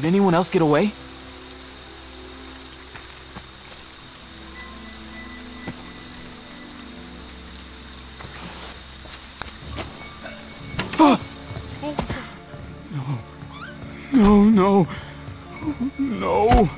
Did anyone else get away? No, no, no, no.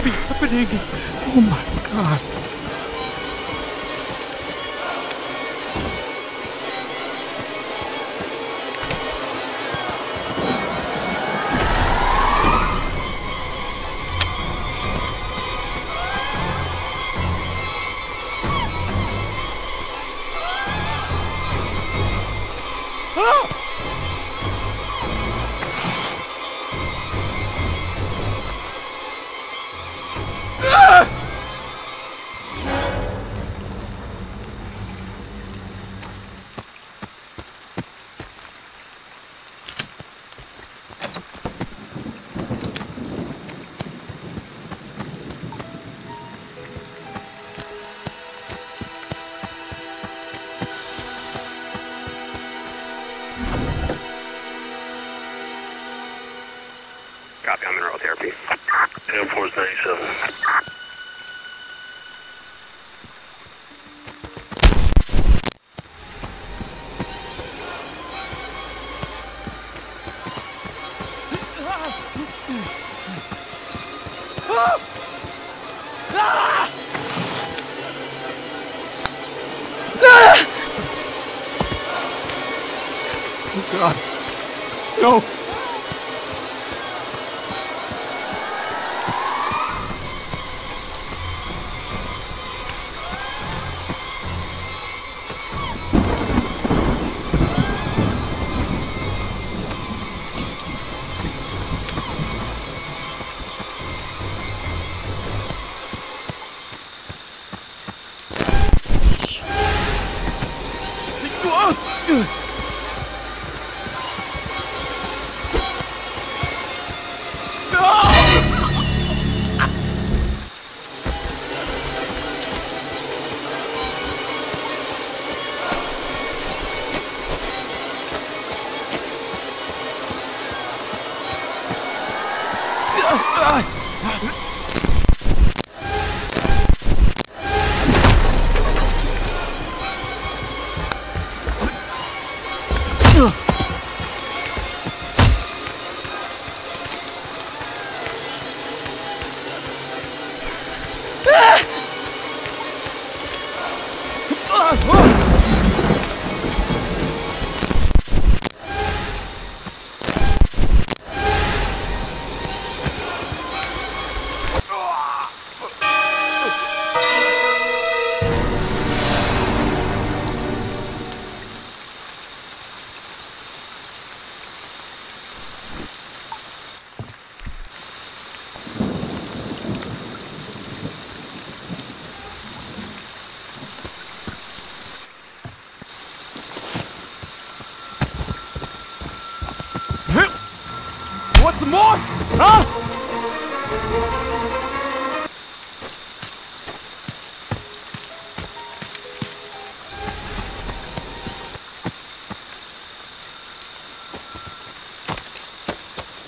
Happening. Oh my god. Ah! Ah! Oh god. No. Want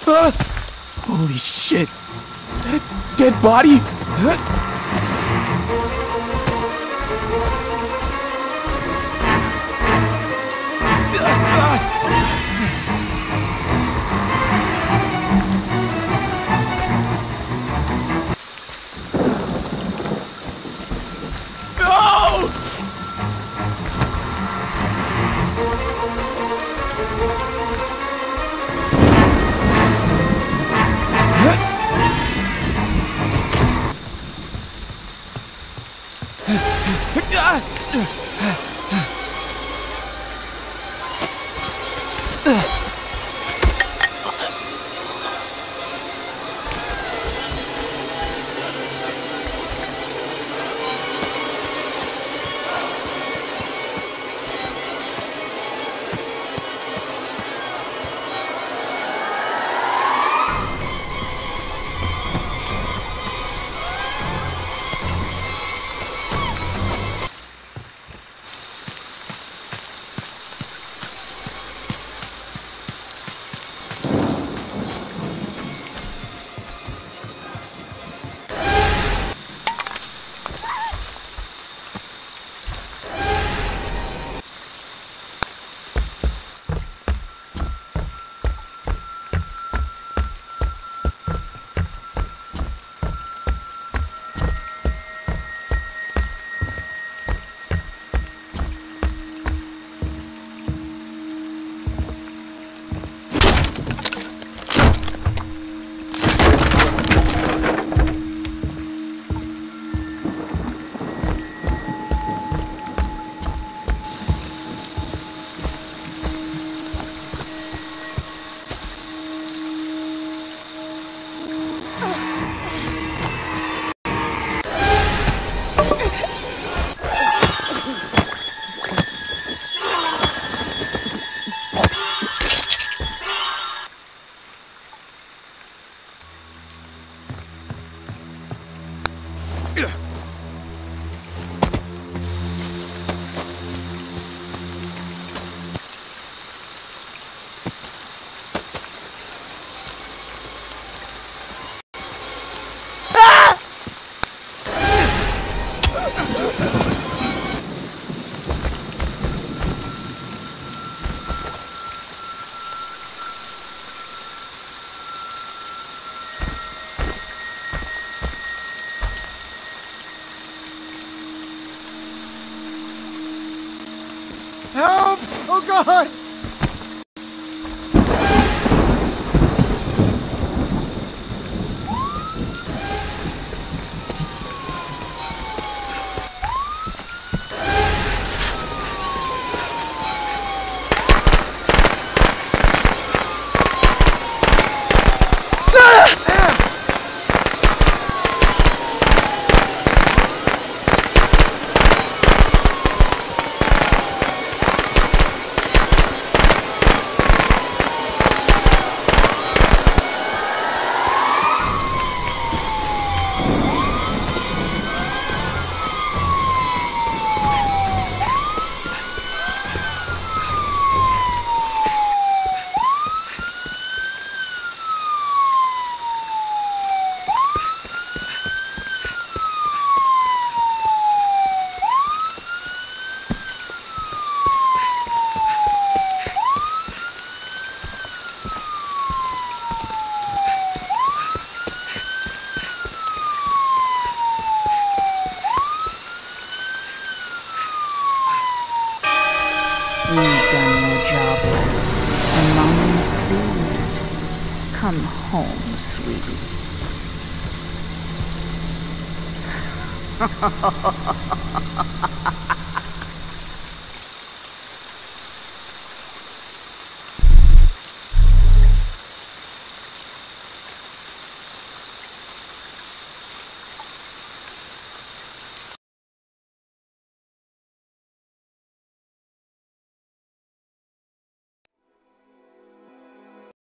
Uh, holy shit! Is that a dead body? Huh? Help! Oh, Come home, sweetie.